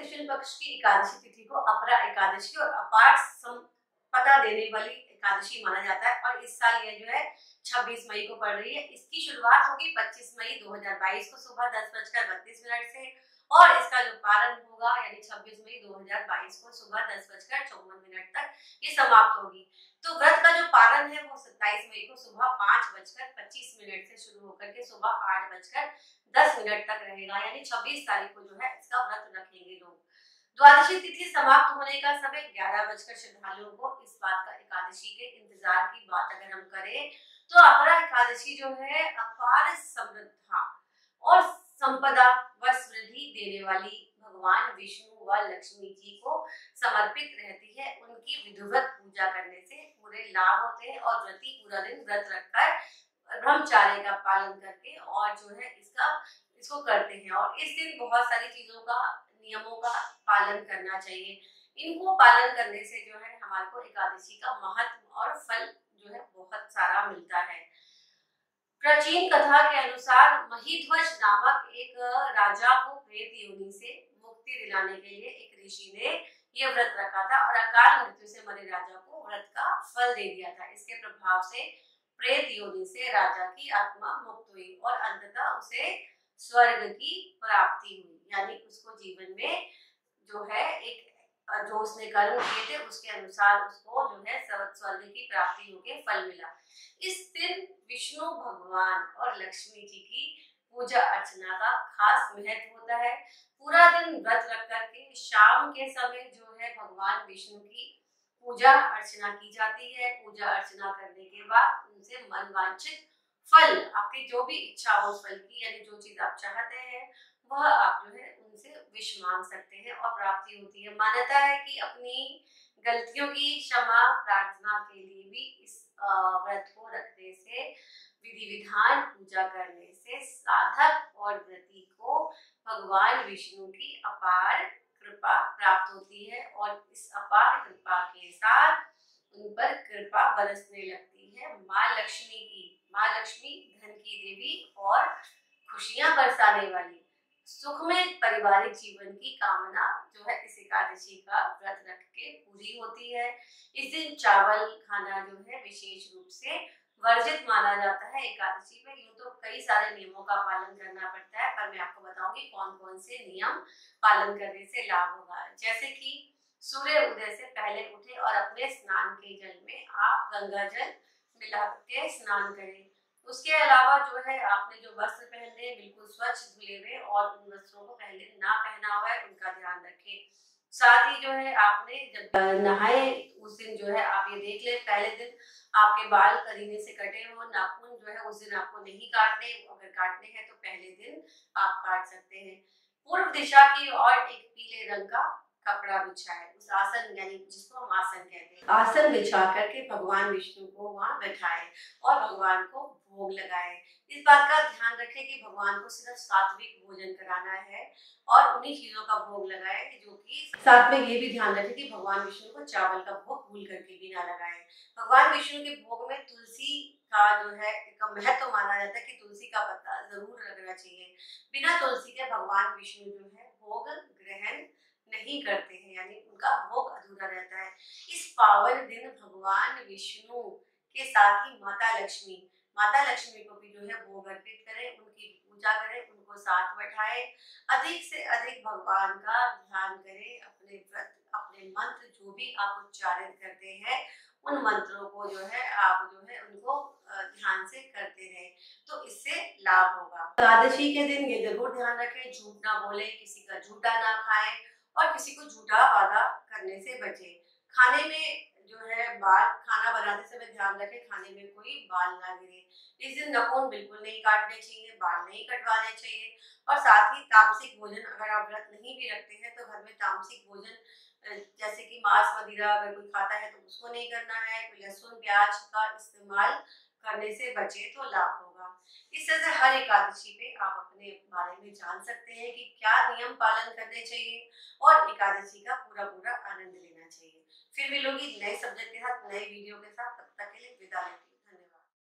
कृष्ण पक्ष की एकादशी तिथि को अपरा एकादशी और अपार संपदा देने वाली एकादशी माना जाता है और इस साल यह जो है 26 मई को पड़ रही है। इसकी शुरुआत होगी 25 मई 2022 को सुबह दस बजकर बत्तीस मिनट से और इसका जो पारण होगा यानी 26 मई 2022 को सुबह दस बजकर चौवन मिनट तक ये समाप्त होगी। तो व्रत का जो पारण है वो 27 मई को सुबह पाँच बजकर पच्चीस मिनट से शुरू होकर के सुबह आठ बजकर दस मिनट तक रहेगा, यानी छब्बीस तारीख को जो है इसका व्रत रखेंगे लोग। द्वादशी तिथि समाप्त होने का समय ग्यारह बजकर श्रद्धालुओं को इस बात का एकादशी के इंतज़ार की बात अगर हम करें तो अपरा एकादशी जो है अपार समृद्धा और संपदा व समृद्धि देने वाली भगवान विष्णु व लक्ष्मी जी को समर्पित रहती है, उनकी विधिवत पूजा करने से पूरे लाभ होते हैं और व्रती पूरा दिन व्रत रखकर ब्रह्मचार्य का पालन करके और जो है इसका, इसको करते हैं। और इस दिन बहुत सारी चीज़ों का, नियमों का पालन करना चाहिए। इनको पालन करने से जो है हमारे को एकादशी का महत्व और फल जो है बहुत सारा मिलता है। प्राचीन कथा के अनुसार महिध्वज नामक एक राजा को प्रेत योनि से मुक्ति दिलाने के लिए एक ऋषि ने यह व्रत रखा था और अकाल मृत्यु से मरे राजा को व्रत का फल दे दिया था। इसके प्रभाव से प्रेत योनि से राजा की आत्मा मुक्त हुई और अंततः उसे स्वर्ग की प्राप्ति हुई। यानी उसको जीवन में जो है एक, जो उसने कर्म किए थे, उसके अनुसार उसको जो है स्वर्ग की प्राप्ति होके फल मिला। इस दिन विष्णु भगवान और लक्ष्मी जी की पूजा अर्चना का खास महत्व होता है। पूरा दिन व्रत रख करके शाम के समय जो है भगवान विष्णु की पूजा अर्चना की जाती है। पूजा अर्चना करने के बाद उनसे मन वांछित फल, आपकी जो भी इच्छा हो फल की, यानी जो चीज़ आप चाहते हैं, वह आप जो है उनसे विश मांग सकते हैं और प्राप्ति होती है। मान्यता है कि अपनी गलतियों की क्षमा प्रार्थना के लिए भी इस व्रत को रखने से विधि विधान पूजा करने से साधक और व्रती को भगवान विष्णु की अपार कृपा प्राप्त होती है और इस अपार कृपा के साथ उन पर कृपा बरसने लगती है। माँ लक्ष्मी की, माँ लक्ष्मी धन की देवी और खुशियाँ बरसाने वाली, सुख में पारिवारिक जीवन की कामना जो है इस एकादशी का व्रत रख के पूरी होती है। इस दिन चावल खाना जो है विशेष रूप से वर्जित माना जाता है एकादशी में। यूँ तो कई सारे नियमों का पालन करना पड़ता है, पर मैं आपको बताऊँगी कौन कौन से नियम पालन करने से लाभ होगा। जैसे कि सूर्य उदय से पहले उठे और अपने स्नान के जल में आप गंगा जल मिला के स्नान करें। उसके अलावा जो है, आपने जो वस्त्र पहने बिल्कुल स्वच्छ धुले हुए और उन वस्त्रों को पहले ना पहना हुआ है, उनका ध्यान रखें। साथ ही जो है, आपने जब नहाए, उस दिन जो है, आप ये देख ले, पहले दिन आपके बाल करीने से कटे हो, नाखून जो है उस दिन आपको नहीं काटने, अगर काटने हैं तो पहले दिन आप काट सकते हैं। पूर्व दिशा की और एक पीले रंग का कपड़ा बिछाए उस आसन, यानी जिसको हम आसन कहते हैं। आसन बिछा करके भगवान विष्णु को वहाँ बैठाए और भगवान को भोग लगाए। इस बात का ध्यान रखें कि भगवान को सिर्फ़ सात्विक भोजन कराना है और उन्हीं चीज़ों का भोग लगाए जो कि साथ में ये भी ध्यान रखें कि भगवान विष्णु को चावल का भोग भूल करके भी ना लगाए। भगवान विष्णु के भोग में तुलसी का जो है एक महत्व माना जाता है कि तुलसी का पत्ता ज़रूर लगना चाहिए। बिना तुलसी के भगवान विष्णु जो है भोग ग्रहण नहीं करते हैं, यानी उनका भोग अधूरा रहता है। इस पावन दिन भगवान विष्णु के साथ ही माता लक्ष्मी माता लक्ष्मी को भी जो है भोग अर्पित करें, उनकी पूजा करें, उनको साथ बैठाए, अधिक से अधिक भगवान का ध्यान करें, अपने व्रत, अपने मंत्र जो भी आप उच्चारित करते हैं, उन मंत्रों को जो है आप जो है उनको ध्यान से करते रहे तो इससे लाभ होगा। एकादशी के दिन ये ज़रूर ध्यान रखें, झूठ ना बोले, किसी का झूठा ना खाएँ और किसी को झूठा वादा करने से बचे। खाने में जो है, बाल खाना बनाते समय ध्यान रखें, खाने में कोई बाल ना गिरे। इस दिन नखून बिल्कुल नहीं काटने चाहिए, बाल नहीं कटवाने चाहिए। और साथ ही तामसिक भोजन अगर आप व्रत नहीं भी रखते हैं तो घर में तामसिक भोजन जैसे कि मांस वगैरह अगर कोई खाता है तो उसको नहीं करना है। लहसुन, प्याज का इस्तेमाल करने से बचे तो लाभ होगा। इस तरह से हर एकादशी पे आप अपने बारे में जान सकते हैं कि क्या नियम पालन करने चाहिए और एकादशी का पूरा पूरा आनंद लेना चाहिए। फिर मिलोगी नए सब्जेक्ट के साथ, नए वीडियो के साथ, तब तक के लिए विदा लेती